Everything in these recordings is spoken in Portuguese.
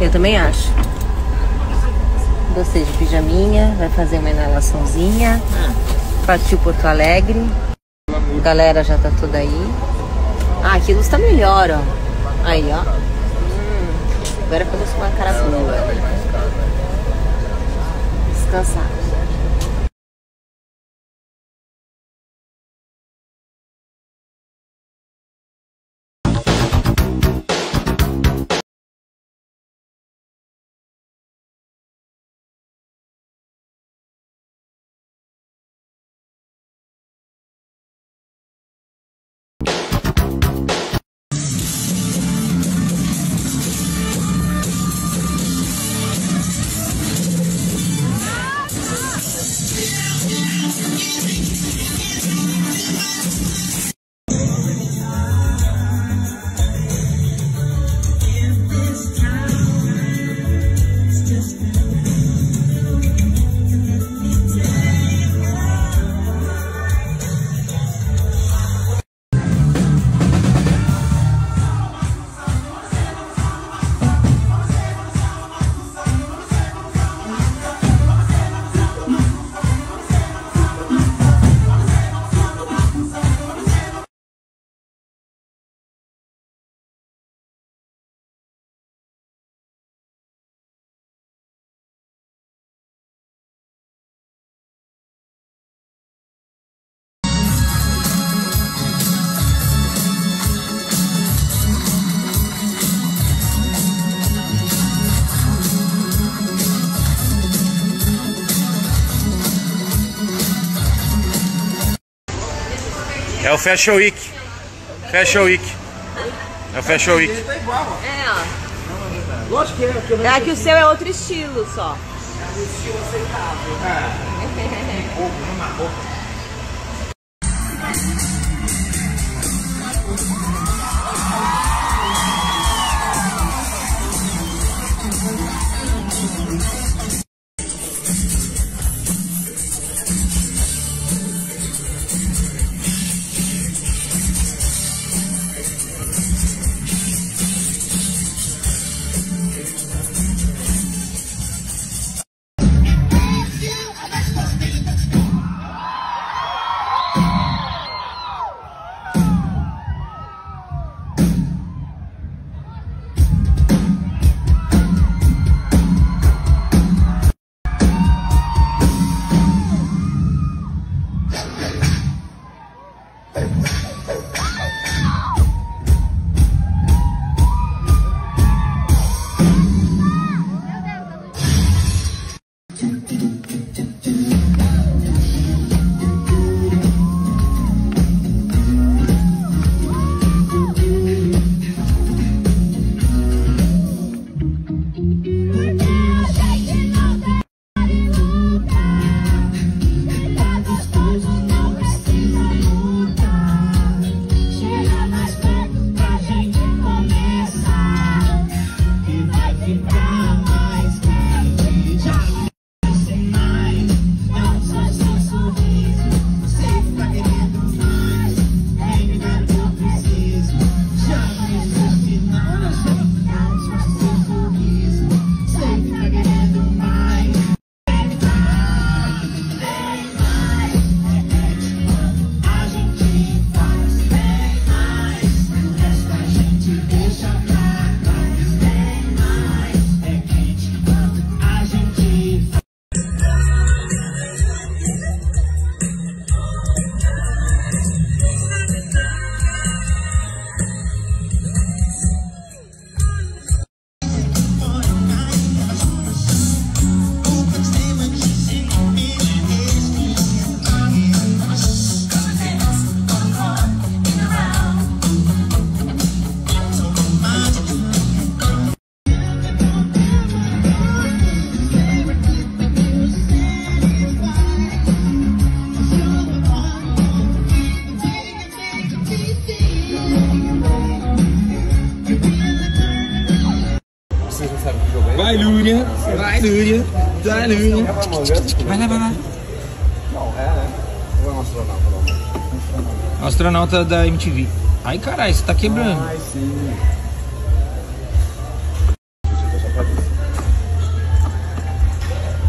Eu também acho. Você de pijaminha, vai fazer uma inalaçãozinha. Partiu Porto Alegre. A galera já tá toda aí. Ah, aqui a luz tá melhor, ó. Aí, ó. Hum, agora ficamos com uma cara boa. Descansar. É o Fashion Week. Fashion Week. É o Fashion Week. É, ó. Lógico que é, porque eu É que o seu é outro estilo só. estilo aceitável. Pouco, numa roupa. Vai, Lúria. Vai, Lúria. Vai, Lúria. Vai lá, vai lá. Não, é, né? Ou é um astronauta? Não. Astronauta da MTV. Ai, caralho, você tá quebrando. Ai, sim.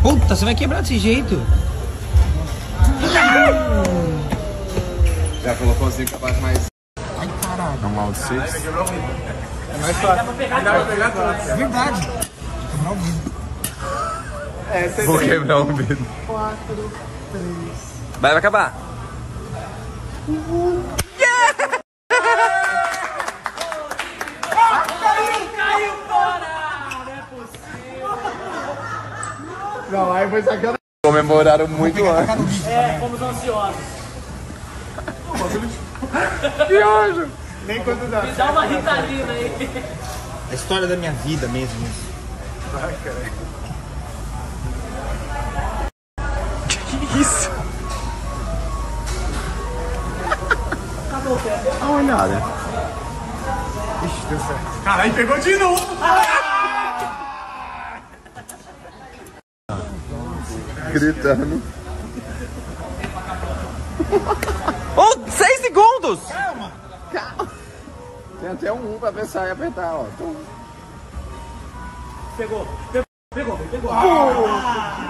Puta, você vai quebrar desse jeito. Já colocou assim que parte mais. Ai, caralho. Normal 6. É mais fácil. Dá pra pegar todos. É verdade. Quebrar o vidro. É, você Vou quebrar um vidro. Vai, vai acabar. Não, aí foi sacanagem. Comemoraram muito antes. Que anjo! Nem quando dá. Dá uma ritadinha aí. É a história da minha vida mesmo. Isso. Que isso? Dá uma olhada. Ixi, deu certo. Caralho, pegou de novo. Gritando. Oh, seis segundos! Tem até um pra pensar e apertar, ó. Então, Pegou, pegou, pegou, pegou.